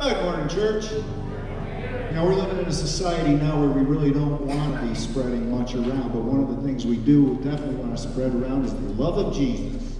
Good morning, church. Know, we're living in a society now where we really don't want to be spreading much around, but one of the things we do definitely want to spread around is the love of Jesus.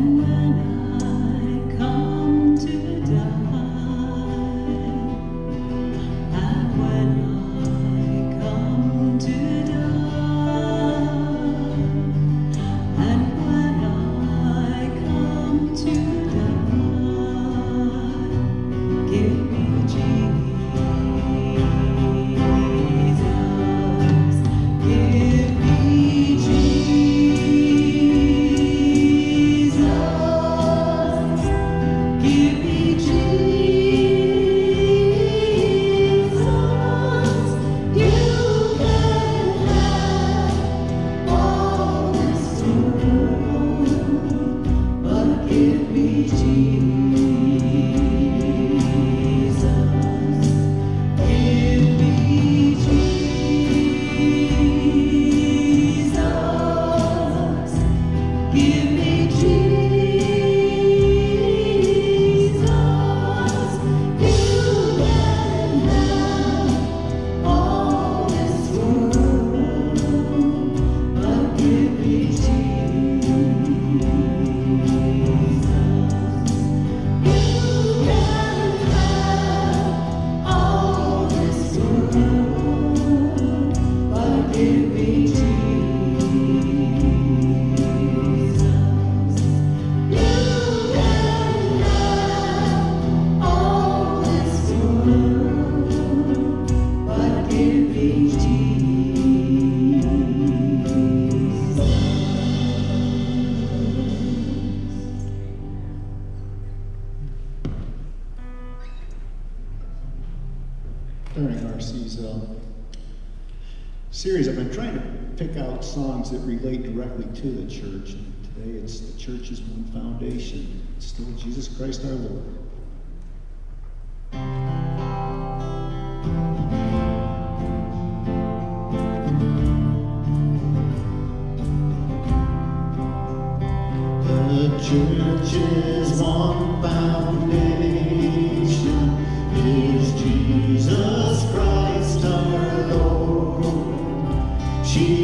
and na na songs that relate directly to the church. And today it's the church's one foundation. It's still Jesus Christ our Lord. be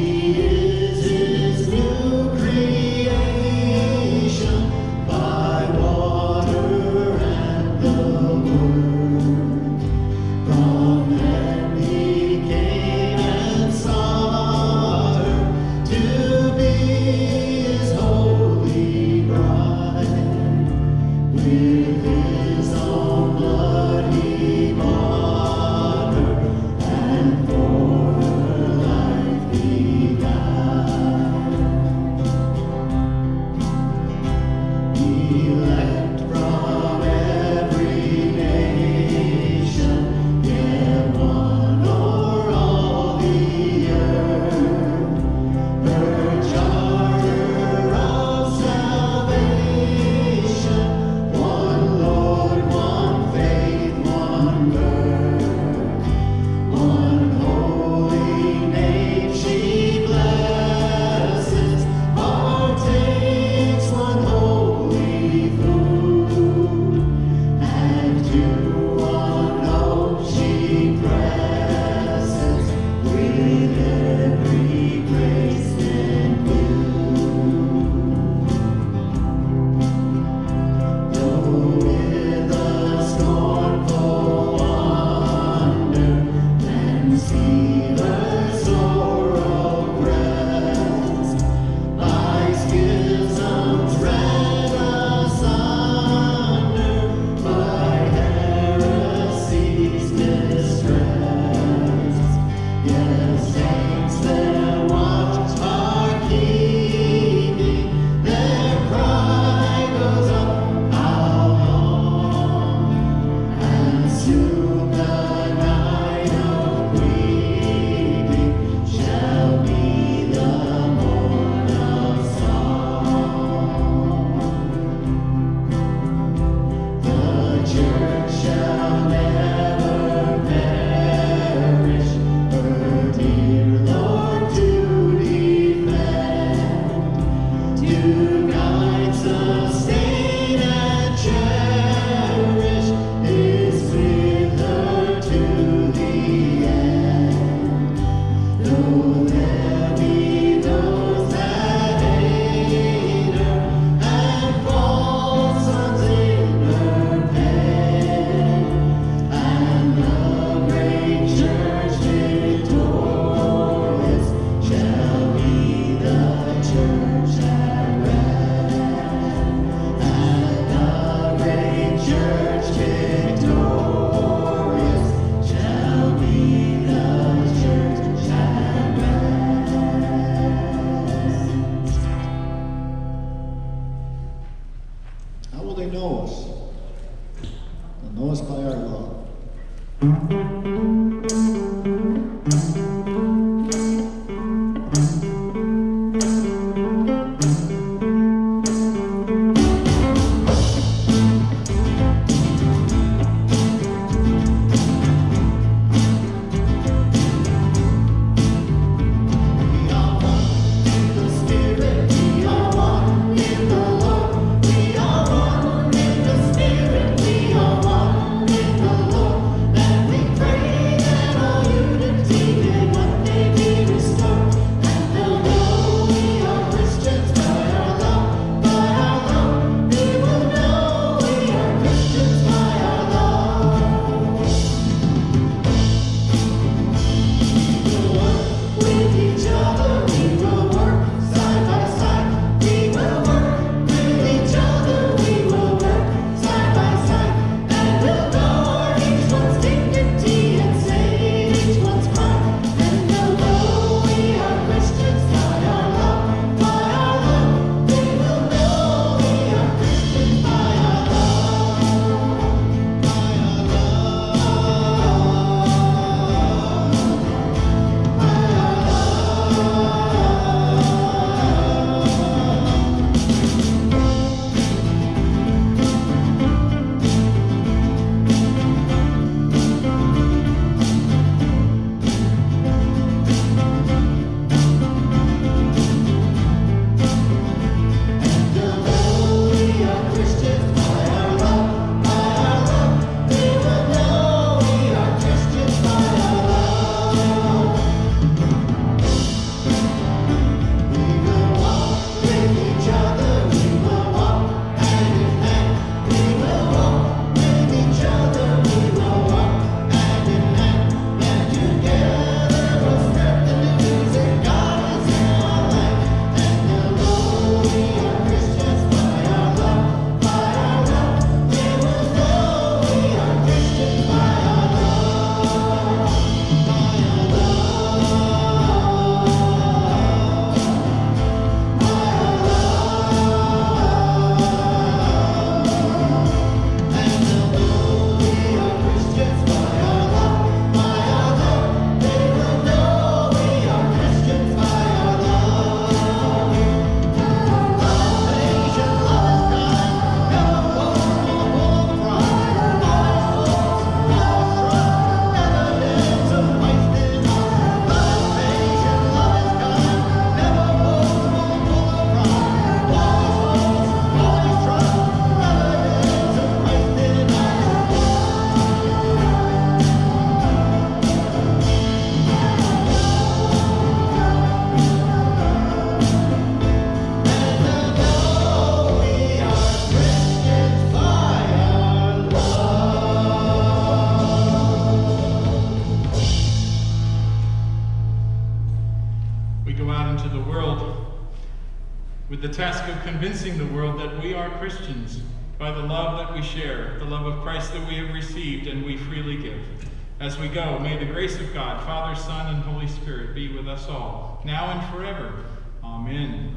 with the task of convincing the world that we are Christians by the love that we share, the love of Christ that we have received and we freely give. As we go, may the grace of God, Father, Son, and Holy Spirit be with us all, now and forever. Amen.